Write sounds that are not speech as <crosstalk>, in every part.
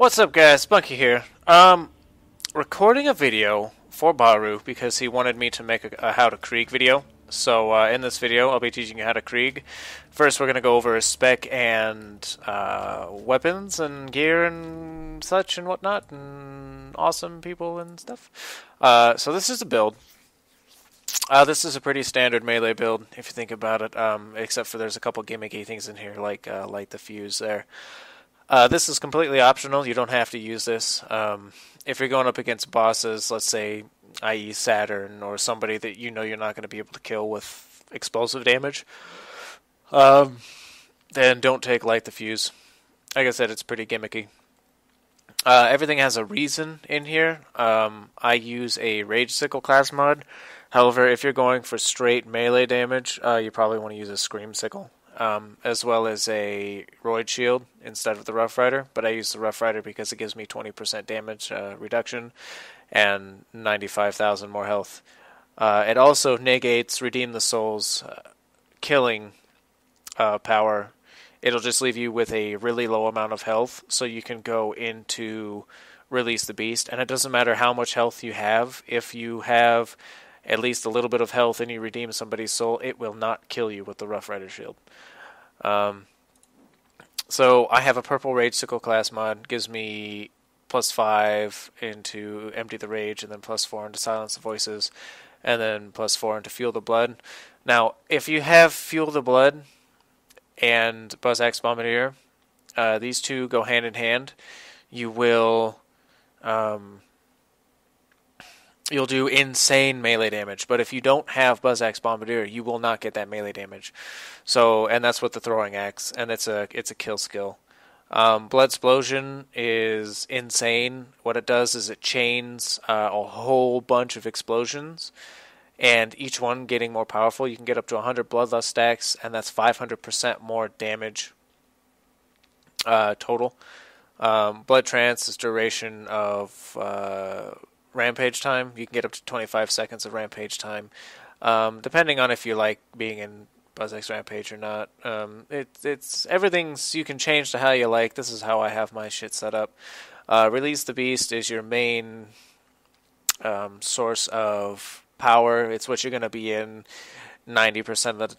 What's up, guys? Spunky here. Um, recording a video for Bahroo because he wanted me to make a, a how to Krieg video. So uh, in this video, I'll be teaching you how to Krieg. First, we're going to go over spec and uh, weapons and gear and such and whatnot, and awesome people and stuff. Uh, so this is a build. Uh, this is a pretty standard melee build, if you think about it, um, except for there's a couple gimmicky things in here, like uh, light the fuse there. Uh, this is completely optional. You don't have to use this. Um, if you're going up against bosses, let's say, i.e., Saturn, or somebody that you know you're not going to be able to kill with explosive damage, um, then don't take light the fuse. Like I said, it's pretty gimmicky. Uh, everything has a reason in here. Um, I use a Rage Sickle class mod. However, if you're going for straight melee damage, uh, you probably want to use a Scream Sickle, um, as well as a Roid Shield instead of the Rough Rider. But I use the Rough Rider because it gives me 20% damage uh, reduction and 95,000 more health. Uh, it also negates Redeem the Soul's uh, killing uh, power it'll just leave you with a really low amount of health so you can go into release the beast and it doesn't matter how much health you have if you have at least a little bit of health and you redeem somebody's soul it will not kill you with the rough rider shield um, so i have a purple rage sickle class mod gives me plus five into empty the rage and then plus four into silence the voices and then plus four into fuel the blood now if you have fuel the blood and Buzz-Axe Bombardier. Uh, these two go hand in hand. You will, um, you'll do insane melee damage. But if you don't have Buzz-Axe Bombardier, you will not get that melee damage. So, and that's with the throwing axe, and it's a it's a kill skill. Um, Blood Explosion is insane. What it does is it chains uh, a whole bunch of explosions and each one getting more powerful. You can get up to 100 Bloodlust stacks, and that's 500% more damage uh, total. Um, Blood Trance is duration of uh, rampage time. You can get up to 25 seconds of rampage time, um, depending on if you like being in Buzz-Axe Rampage or not. Um, it, it's everything's you can change to how you like. This is how I have my shit set up. Uh, Release the Beast is your main um, source of power. It's what you're going to be in 90% of the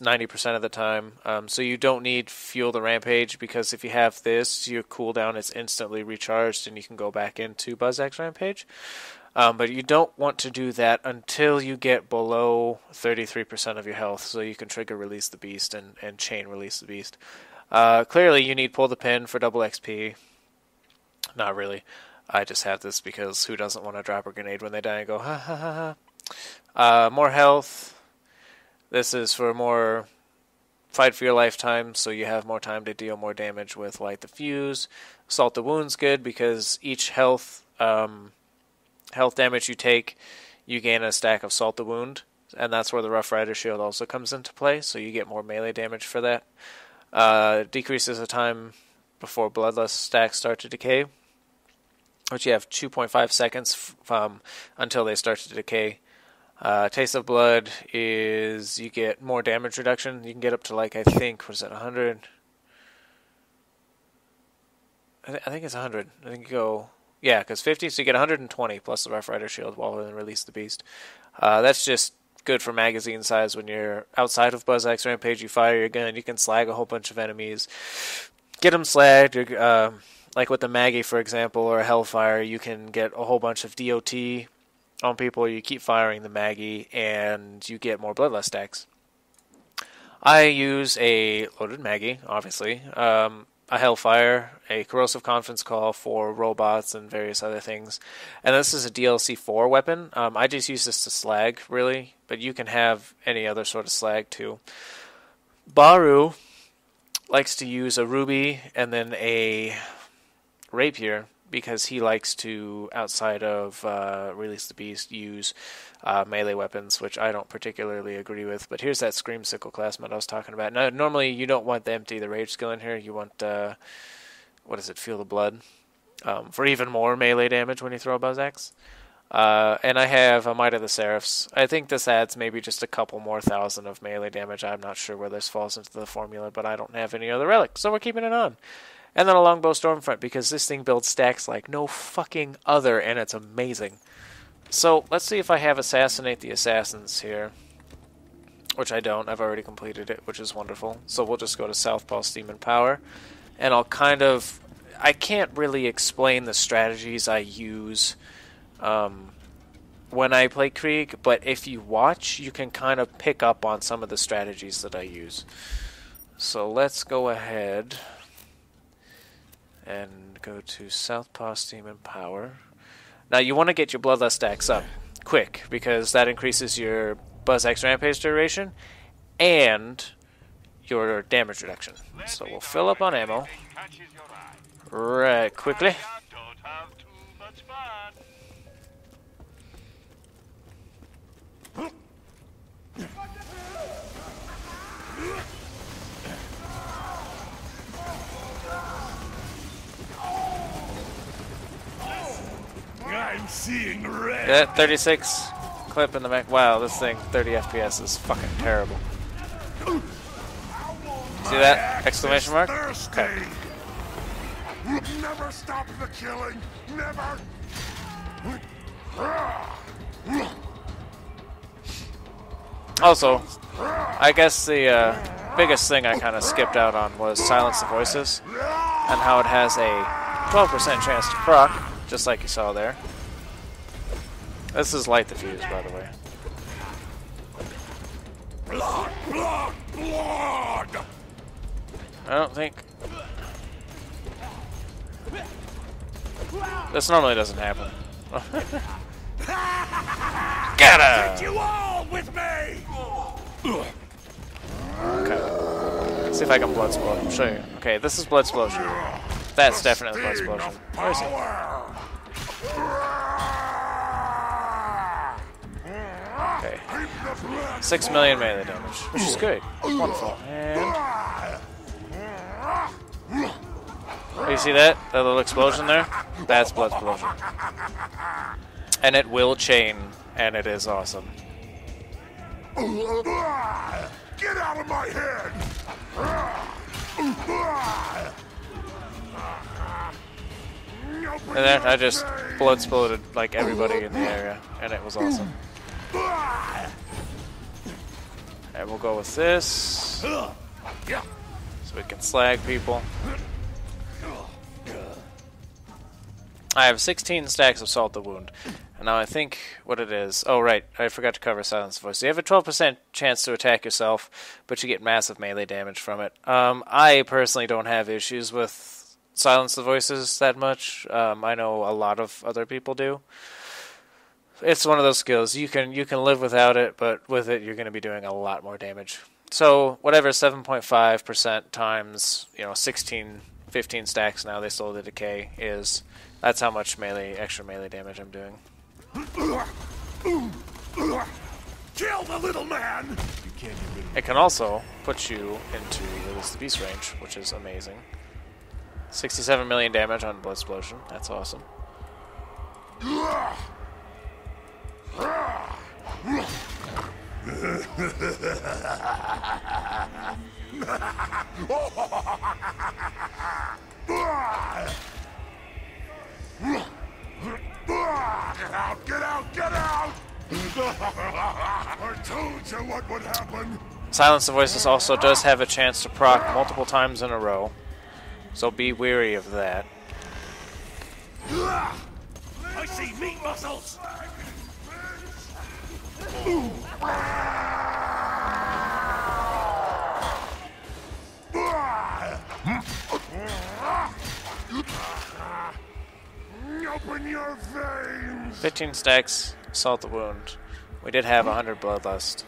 90% of the time. Um, so you don't need fuel the rampage because if you have this, your cooldown is instantly recharged and you can go back into Buzz-Axe Rampage. Um, but you don't want to do that until you get below 33% of your health, so you can trigger Release the Beast and, and chain Release the Beast. Uh, clearly, you need Pull the Pin for double XP. Not really. I just have this because who doesn't want to drop a grenade when they die and go, ha ha ha ha. Uh, more health. This is for more fight for your lifetime, so you have more time to deal more damage with light the fuse. Salt the wounds good because each health um, health damage you take, you gain a stack of salt the wound, and that's where the Rough Rider shield also comes into play. So you get more melee damage for that. Uh, decreases the time before bloodlust stacks start to decay, which you have 2.5 seconds um, until they start to decay. Uh, Taste of Blood is you get more damage reduction. You can get up to like I think what is it, 100? I, th- I think it's 100. I think you go yeah, because 50, so you get 120 plus the Rough Rider shield while then release the beast. Uh, that's just good for magazine size when you're outside of Buzz-Axe Rampage. You fire your gun, you can slag a whole bunch of enemies, get them slagged. Uh, like with the Maggie, for example, or Hellfire, you can get a whole bunch of DOT on people, you keep firing the Maggie, and you get more Bloodlust stacks. I use a loaded Maggie, obviously, um, a Hellfire, a Corrosive Conference Call for robots and various other things. And this is a DLC 4 weapon. Um, I just use this to slag, really, but you can have any other sort of slag too. Bahroo likes to use a Ruby and then a Rapier because he likes to, outside of uh, Release the Beast, use uh, melee weapons, which I don't particularly agree with. But here's that Scream Sickle class mod I was talking about. Now, normally, you don't want the Empty the Rage skill in here. You want, uh, what does it, Fuel the Blood, um, for even more melee damage when you throw a Buzz Axe. Uh, and I have a Might of the Seraphs. I think this adds maybe just a couple more thousand of melee damage. I'm not sure where this falls into the formula, but I don't have any other relic, so we're keeping it on. And then a longbow stormfront because this thing builds stacks like no fucking other and it's amazing. So let's see if I have Assassinate the Assassins here. Which I don't. I've already completed it, which is wonderful. So we'll just go to Southpaw Steam and Power. And I'll kind of... I can't really explain the strategies I use um, when I play Krieg, but if you watch, you can kind of pick up on some of the strategies that I use. So let's go ahead and go to Southpaw Steam and Power. Now you want to get your Bloodlust stacks up quick because that increases your Buzz-Axe Rampage duration and your damage reduction. So we'll fill up on ammo right quickly. I'm seeing red. That 36 clip in the back. Wow, this thing 30 FPS is fucking terrible. See that exclamation mark? Thirsty. Never stop the killing. Never. Also, I guess the uh, biggest thing I kind of skipped out on was Silence the Voices and how it has a 12% chance to proc, just like you saw there. This is Light the Fuse, by the way. Blood, blood, blood. I don't think... This normally doesn't happen. <laughs> Get him! You all with me. Okay. Let's see if I can blood explosion. Show you. Okay, this is blood explosion. That's definitely blood explosion. Where is he? Six million melee damage, which is good. Wonderful. And you see that? That little explosion there? That's blood explosion. And it will chain, and it is awesome. Get out of my head. And then I just blood exploded like everybody in the area, and it was awesome. And we'll go with this, so we can slag people. I have 16 stacks of Salt the Wound. And now I think what it is. Oh, right. I forgot to cover Silence Voice. You have a 12% chance to attack yourself, but you get massive melee damage from it. Um, I personally don't have issues with Silence the Voices that much. Um, I know a lot of other people do. It's one of those skills. You can you can live without it, but with it you're going to be doing a lot more damage. So whatever 7.5% times, you know, 16, 15 stacks now they slow the decay is that's how much melee, extra melee damage I'm doing. Kill the little man. It can also put you into Release the Beast range, which is amazing. 67 million damage on Blood Explosion. That's awesome. Get out, get out, get out! I told you what would happen. Silence the Voices also does have a chance to proc multiple times in a row, so be wary of that. I see meat muscles. Open your veins. 15 stacks, Salt the Wound. We did have 100 Bloodlust.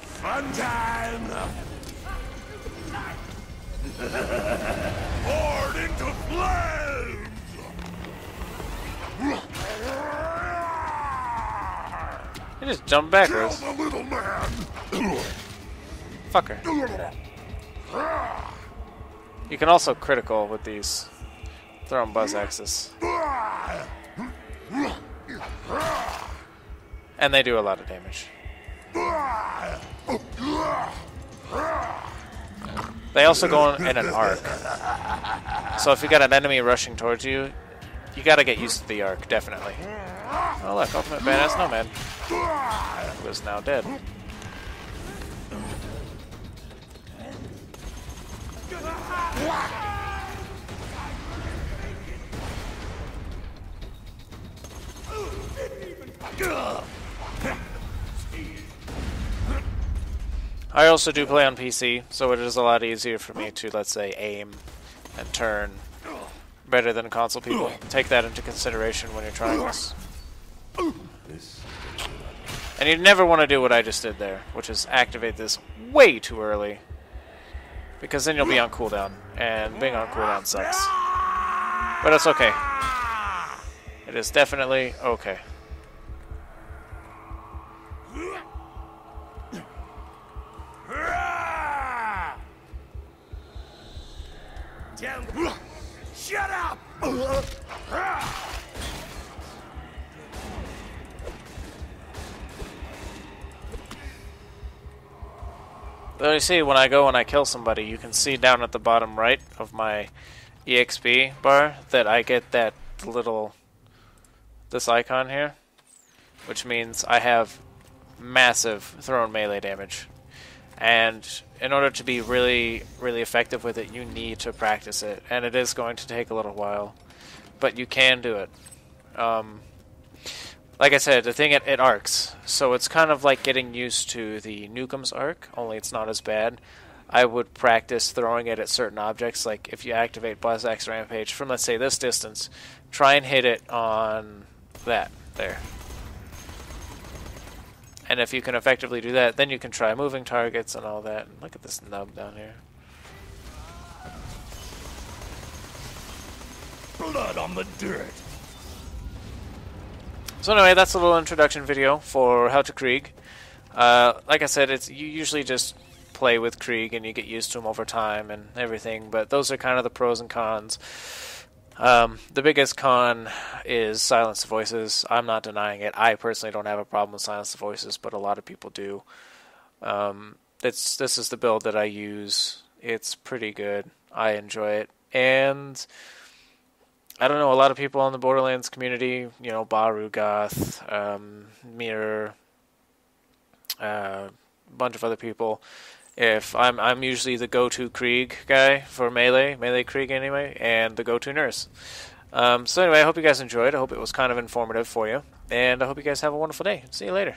Fun time. Just jump Kill backwards. the little man. Fucker. You can also critical with these. Throw them buzz axes. And they do a lot of damage. They also go in an arc. So if you got an enemy rushing towards you, you gotta get used to the arc, definitely. Oh look, Ultimate Badass Nomad. Who is now dead. I also do play on PC, so it is a lot easier for me to, let's say, aim and turn better than console people. Take that into consideration when you're trying this. And you never want to do what I just did there, which is activate this way too early. Because then you'll be on cooldown, and being on cooldown sucks. But it's okay. It is definitely okay. Shut up! But you see, when I go and I kill somebody, you can see down at the bottom right of my EXP bar that I get that little, this icon here, which means I have massive thrown melee damage. And in order to be really, really effective with it, you need to practice it. And it is going to take a little while. But you can do it. Um, like I said, the thing it, it arcs, so it's kind of like getting used to the Nukem's arc, only it's not as bad. I would practice throwing it at certain objects, like if you activate Buzz-Axe Rampage from let's say this distance, try and hit it on that there. And if you can effectively do that, then you can try moving targets and all that. Look at this nub down here. Blood on the dirt. So anyway, that's a little introduction video for how to Krieg. Uh, like I said, it's you usually just play with Krieg and you get used to him over time and everything. But those are kind of the pros and cons. Um, the biggest con is silence the voices. I'm not denying it. I personally don't have a problem with silence the voices, but a lot of people do. Um, this is the build that I use. It's pretty good. I enjoy it, and I don't know. A lot of people in the Borderlands community, you know, Bahroo, Goth, um, Mirror, uh, a bunch of other people. If I'm I'm usually the go-to Krieg guy for melee, melee Krieg anyway, and the go-to nurse. Um, so anyway, I hope you guys enjoyed. I hope it was kind of informative for you, and I hope you guys have a wonderful day. See you later.